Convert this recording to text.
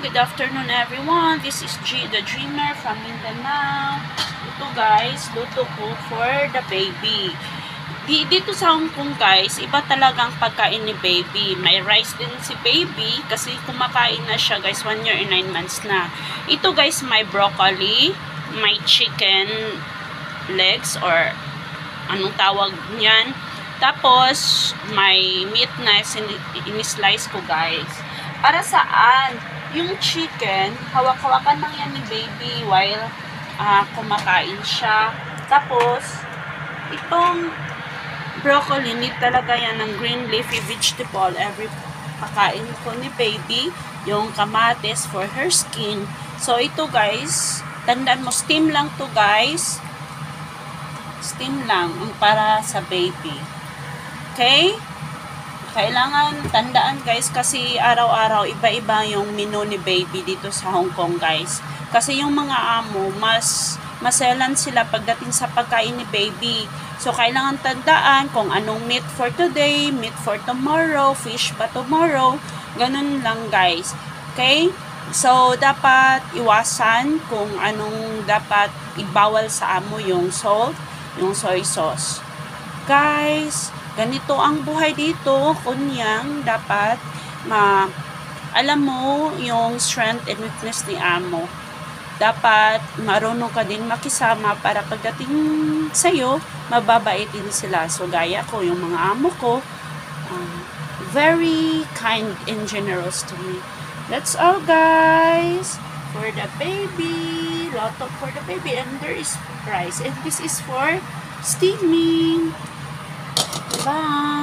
good afternoon everyone. This is G, the Dreamer from Mindanao. Ito guys, luto ko for the baby. Di, dito sa Hong Kong guys, iba talagang pagkain ni baby. May rice din si baby kasi kumakain na siya guys, 1 year and 9 months na. Ito guys, may broccoli, may chicken legs or anong tawag niyan. Tapos, may meat na in-slice ko guys. Para saan? Yung chicken, hawak-hawakan lang yan ni baby while uh, kumakain siya. Tapos, itong broccoli, need talaga yan ng green leafy vegetable every pakain ko ni baby. Yung kamates for her skin. So, ito guys, tandaan mo, steam lang to guys. Steam lang para sa baby. Okay? Kailangan tandaan guys kasi araw-araw iba-iba yung menu ni baby dito sa Hong Kong guys. Kasi yung mga amo mas maselan sila pagdating sa pagkain ni baby. So kailangan tandaan kung anong meat for today, meat for tomorrow, fish pa tomorrow. Ganun lang guys. Okay? So dapat iwasan kung anong dapat ibawal sa amo yung salt, yung soy sauce. Guys, ganito ang buhay dito, kunyang dapat ma alam mo yung strength and weakness ni amo. Dapat marunong ka din makisama para pagdating sa'yo, mababait din sila. So, gaya ko, yung mga amo ko, um, very kind and generous to me. That's all, guys. For the baby. Lot of for the baby. And there is rice. And this is for steaming. Bye!